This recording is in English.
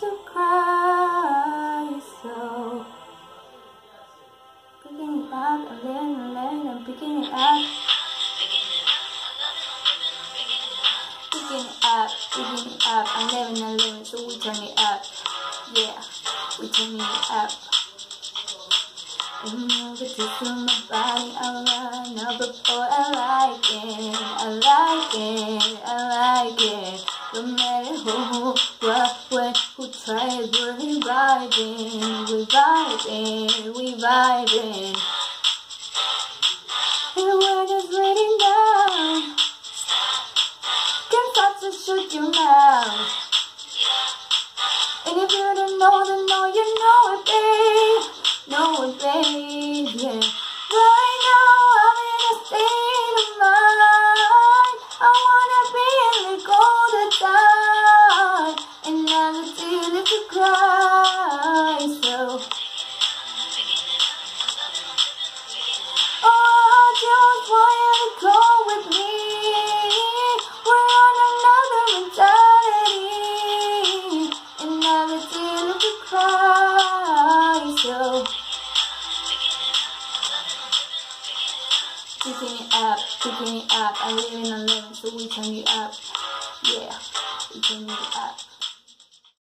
to cry. So, picking it up, I'm living and living, I'm picking it up. Picking it up, picking it up, I'm living and so we turn it up. Yeah, we turn it up. And you get to feel my body, I run up before I like it, I like it, I like it. No matter who, what, when, tries, we're vibing, we vibing, we vibing. And the world is letting down. Can't to shoot you now. And if you don't know, then know you know feel to cry, so. Oh, I just want you go with me. We're on another mentality. And never feel to cry, so. Picking it up, picking it up. I'm living and living, so we turn it up. Yeah, we turn it up.